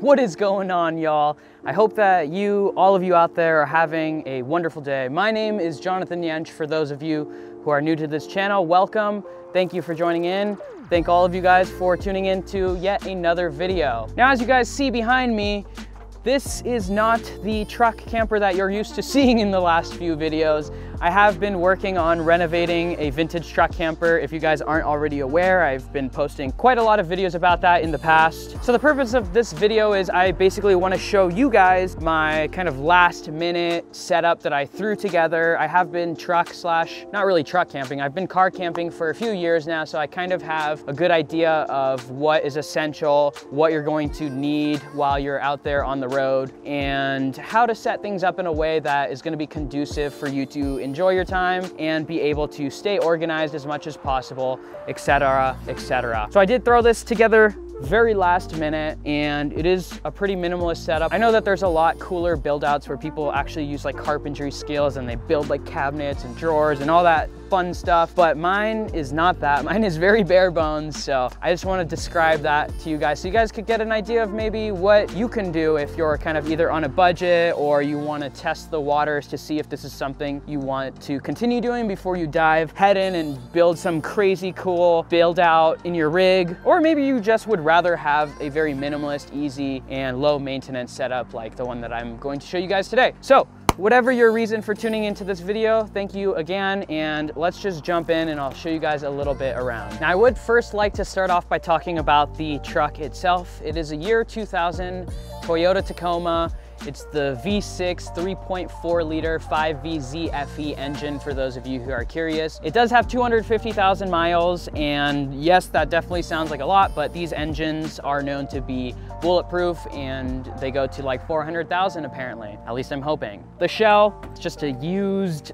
What is going on, y'all? I hope that you, all of you out there, are having a wonderful day. My name is Jonathan Yentch. For those of you who are new to this channel, welcome. Thank you for joining in. Thank all of you guys for tuning in to yet another video. Now, as you guys see behind me, this is not the truck camper that you're used to seeing in the last few videos. I have been working on renovating a vintage truck camper. If you guys aren't already aware, I've been posting quite a lot of videos about that in the past. So the purpose of this video is I basically wanna show you guys my kind of last minute setup that I threw together. I have been truck slash, not really truck camping, I've been car camping for a few years now, so I kind of have a good idea of what is essential, what you're going to need while you're out there on the road, and how to set things up in a way that is gonna be conducive for you to enjoy your time and be able to stay organized as much as possible, etc., etc. So I did throw this together very last minute and it is a pretty minimalist setup. I know that there's a lot cooler build outs where people actually use like carpentry skills and they build like cabinets and drawers and all that fun stuff, but mine is not that. Mine is very bare bones, so I just wanna describe that to you guys so you guys could get an idea of maybe what you can do if you're kind of either on a budget or you wanna test the waters to see if this is something you want to continue doing before you dive head in and build some crazy cool build out in your rig, or maybe you just would rather have a very minimalist, easy, and low maintenance setup like the one that I'm going to show you guys today. So Whatever your reason for tuning into this video, thank you again, and let's just jump in and I'll show you guys a little bit around. Now, I would first like to start off by talking about the truck itself. It is a year 2000 Toyota Tacoma. It's the V6 3.4 liter 5VZ-FE engine for those of you who are curious. It does have 250,000 miles and yes, that definitely sounds like a lot, but these engines are known to be bulletproof and they go to like 400,000 apparently. At least I'm hoping. The shell, it's just a used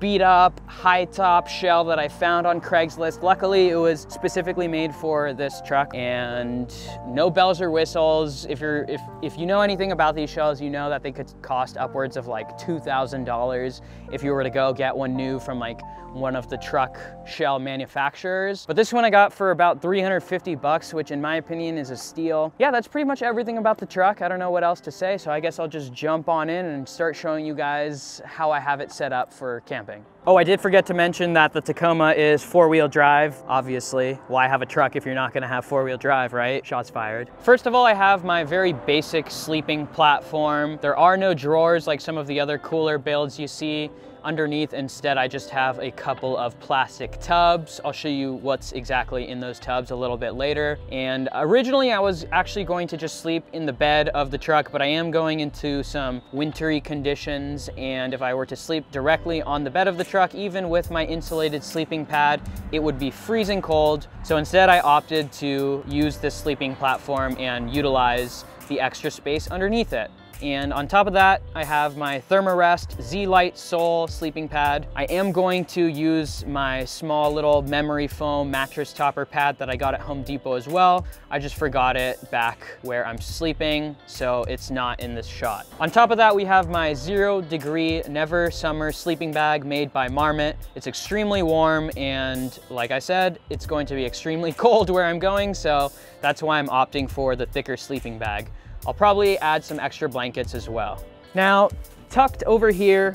beat up high top shell that I found on Craigslist. Luckily, it was specifically made for this truck and no bells or whistles. If you're if if you know anything about these shells, you know that they could cost upwards of like $2,000 if you were to go get one new from like one of the truck shell manufacturers. But this one I got for about 350 bucks, which in my opinion is a steal. Yeah, that's pretty much everything about the truck. I don't know what else to say, so I guess I'll just jump on in and start showing you guys how I have it set up for camping. Oh, I did forget to mention that the Tacoma is four-wheel drive, obviously. Why have a truck if you're not gonna have four-wheel drive, right? Shots fired. First of all, I have my very basic sleeping platform. There are no drawers like some of the other cooler builds you see. Underneath, instead, I just have a couple of plastic tubs. I'll show you what's exactly in those tubs a little bit later. And originally, I was actually going to just sleep in the bed of the truck, but I am going into some wintry conditions. And if I were to sleep directly on the bed of the truck, even with my insulated sleeping pad, it would be freezing cold. So instead, I opted to use this sleeping platform and utilize the extra space underneath it. And on top of that, I have my Thermarest Z-Lite Sol sleeping pad. I am going to use my small little memory foam mattress topper pad that I got at Home Depot as well. I just forgot it back where I'm sleeping, so it's not in this shot. On top of that, we have my zero degree Never Summer sleeping bag made by Marmot. It's extremely warm and like I said, it's going to be extremely cold where I'm going, so that's why I'm opting for the thicker sleeping bag. I'll probably add some extra blankets as well. Now, tucked over here,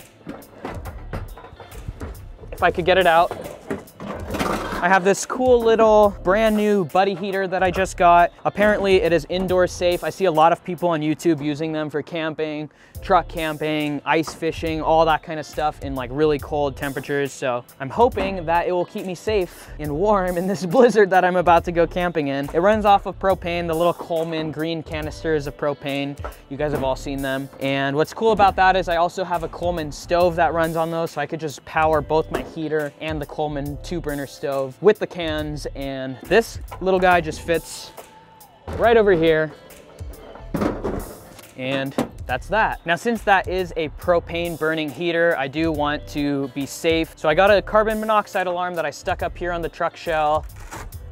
if I could get it out, I have this cool little brand new buddy heater that I just got. Apparently it is indoor safe. I see a lot of people on YouTube using them for camping, truck camping, ice fishing, all that kind of stuff in like really cold temperatures. So I'm hoping that it will keep me safe and warm in this blizzard that I'm about to go camping in. It runs off of propane, the little Coleman green canisters of propane. You guys have all seen them. And what's cool about that is I also have a Coleman stove that runs on those. So I could just power both my heater and the Coleman two burner stove with the cans and this little guy just fits right over here and that's that. Now, since that is a propane burning heater, I do want to be safe. So I got a carbon monoxide alarm that I stuck up here on the truck shell.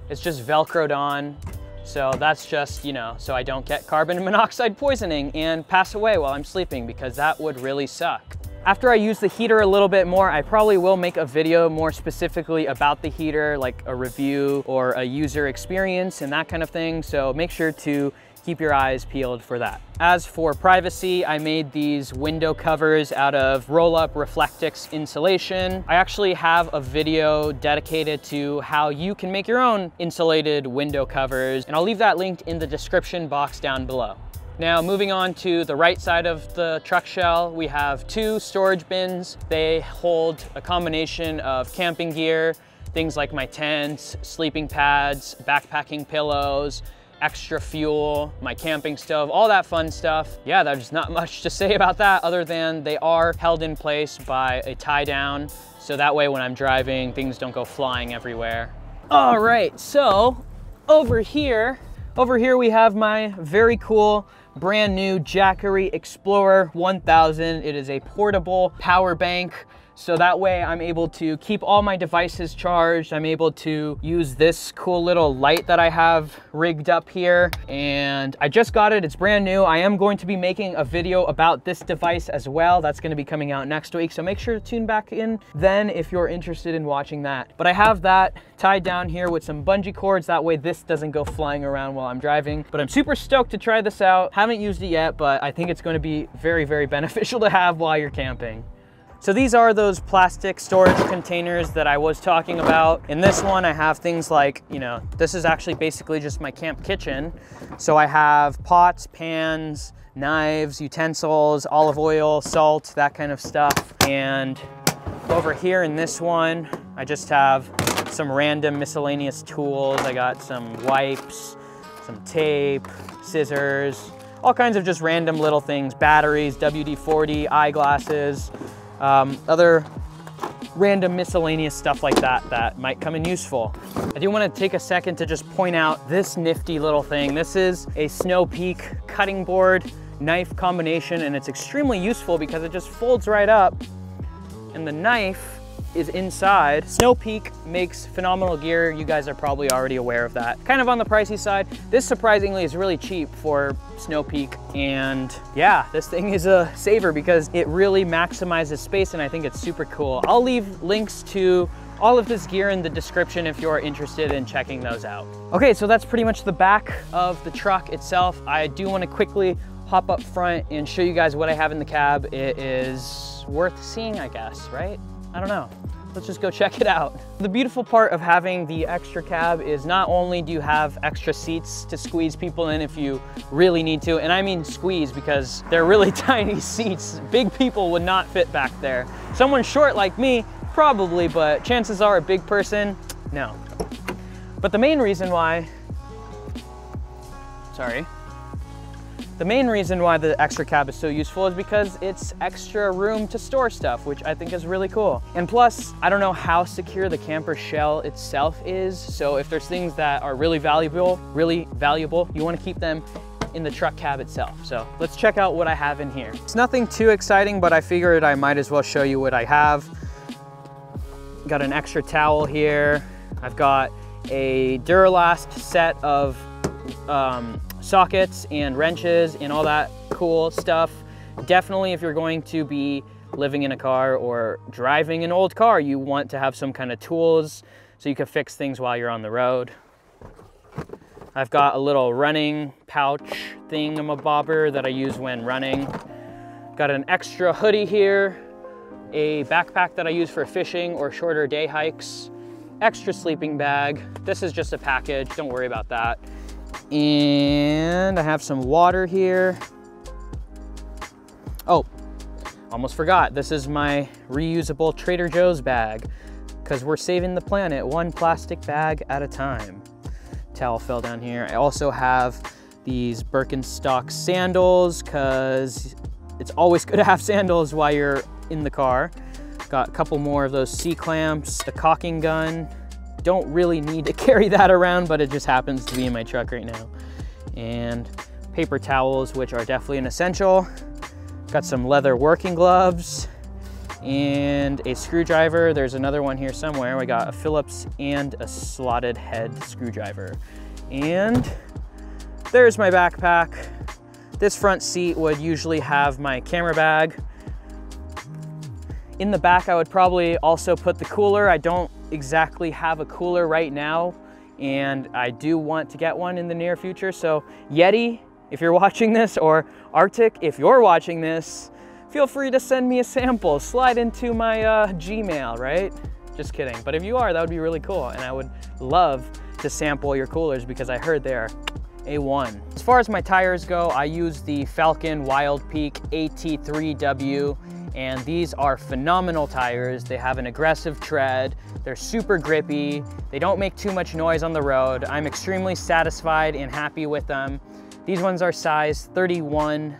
It's just Velcroed on. So that's just, you know, so I don't get carbon monoxide poisoning and pass away while I'm sleeping because that would really suck. After I use the heater a little bit more, I probably will make a video more specifically about the heater, like a review or a user experience and that kind of thing. So make sure to keep your eyes peeled for that. As for privacy, I made these window covers out of roll-up Reflectix insulation. I actually have a video dedicated to how you can make your own insulated window covers, and I'll leave that linked in the description box down below. Now moving on to the right side of the truck shell, we have two storage bins. They hold a combination of camping gear, things like my tents, sleeping pads, backpacking pillows, extra fuel, my camping stove, all that fun stuff. Yeah, there's not much to say about that other than they are held in place by a tie down. So that way when I'm driving, things don't go flying everywhere. All right, so over here, over here we have my very cool brand new Jackery Explorer 1000. It is a portable power bank so that way I'm able to keep all my devices charged. I'm able to use this cool little light that I have rigged up here. And I just got it, it's brand new. I am going to be making a video about this device as well. That's gonna be coming out next week. So make sure to tune back in then if you're interested in watching that. But I have that tied down here with some bungee cords. That way this doesn't go flying around while I'm driving. But I'm super stoked to try this out. Haven't used it yet, but I think it's gonna be very, very beneficial to have while you're camping. So these are those plastic storage containers that I was talking about. In this one, I have things like, you know, this is actually basically just my camp kitchen. So I have pots, pans, knives, utensils, olive oil, salt, that kind of stuff. And over here in this one, I just have some random miscellaneous tools. I got some wipes, some tape, scissors, all kinds of just random little things, batteries, WD-40, eyeglasses, um, other random miscellaneous stuff like that that might come in useful. I do want to take a second to just point out this nifty little thing. This is a Snow Peak cutting board knife combination and it's extremely useful because it just folds right up and the knife is inside. Snow Peak makes phenomenal gear. You guys are probably already aware of that. Kind of on the pricey side. This surprisingly is really cheap for Snow Peak. And yeah, this thing is a saver because it really maximizes space and I think it's super cool. I'll leave links to all of this gear in the description if you're interested in checking those out. Okay, so that's pretty much the back of the truck itself. I do wanna quickly hop up front and show you guys what I have in the cab. It is worth seeing, I guess, right? I don't know. Let's just go check it out. The beautiful part of having the extra cab is not only do you have extra seats to squeeze people in if you really need to, and I mean squeeze because they're really tiny seats. Big people would not fit back there. Someone short like me, probably, but chances are a big person, no. But the main reason why, sorry, the main reason why the extra cab is so useful is because it's extra room to store stuff, which I think is really cool. And plus, I don't know how secure the camper shell itself is. So if there's things that are really valuable, really valuable, you wanna keep them in the truck cab itself. So let's check out what I have in here. It's nothing too exciting, but I figured I might as well show you what I have. Got an extra towel here. I've got a Duralast set of um, sockets and wrenches and all that cool stuff. Definitely if you're going to be living in a car or driving an old car, you want to have some kind of tools so you can fix things while you're on the road. I've got a little running pouch thing, I'm a bobber that I use when running. Got an extra hoodie here, a backpack that I use for fishing or shorter day hikes, extra sleeping bag. This is just a package, don't worry about that. And I have some water here. Oh, almost forgot. This is my reusable Trader Joe's bag because we're saving the planet one plastic bag at a time. Towel fell down here. I also have these Birkenstock sandals because it's always good to have sandals while you're in the car. Got a couple more of those C-clamps, the caulking gun, don't really need to carry that around, but it just happens to be in my truck right now. And paper towels, which are definitely an essential. Got some leather working gloves and a screwdriver. There's another one here somewhere. We got a Phillips and a slotted head screwdriver. And there's my backpack. This front seat would usually have my camera bag. In the back, I would probably also put the cooler. I don't exactly have a cooler right now and I do want to get one in the near future. So Yeti if you're watching this, or RTIC, if you're watching this, feel free to send me a sample. Slide into my uh, Gmail, right? Just kidding. But if you are, that would be really cool. And I would love to sample your coolers because I heard they're A1. As far as my tires go, I use the Falken Wildpeak AT3W and these are phenomenal tires. They have an aggressive tread, they're super grippy, they don't make too much noise on the road. I'm extremely satisfied and happy with them. These ones are size 31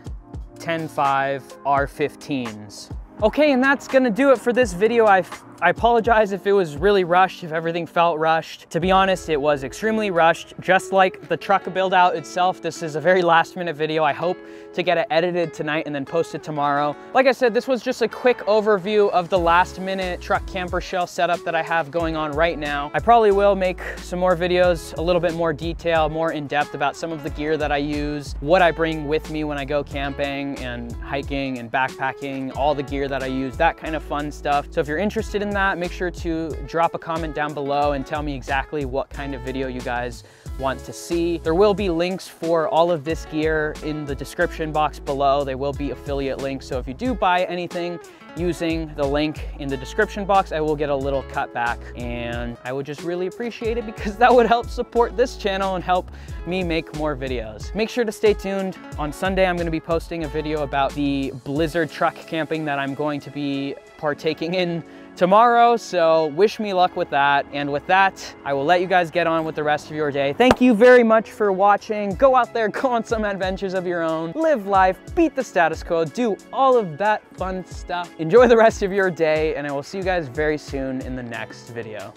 10.5 R15s. Okay, and that's gonna do it for this video. I I apologize if it was really rushed, if everything felt rushed. To be honest, it was extremely rushed, just like the truck build out itself. This is a very last minute video. I hope to get it edited tonight and then posted tomorrow. Like I said, this was just a quick overview of the last minute truck camper shell setup that I have going on right now. I probably will make some more videos, a little bit more detail, more in depth about some of the gear that I use, what I bring with me when I go camping and hiking and backpacking, all the gear that I use, that kind of fun stuff. So if you're interested in that, make sure to drop a comment down below and tell me exactly what kind of video you guys want to see. There will be links for all of this gear in the description box below. They will be affiliate links. So if you do buy anything using the link in the description box, I will get a little cut back and I would just really appreciate it because that would help support this channel and help me make more videos. Make sure to stay tuned. On Sunday, I'm gonna be posting a video about the blizzard truck camping that I'm going to be partaking in tomorrow. So wish me luck with that. And with that, I will let you guys get on with the rest of your day. Thank you very much for watching. Go out there, go on some adventures of your own, live life, beat the status quo, do all of that fun stuff. Enjoy the rest of your day, and I will see you guys very soon in the next video.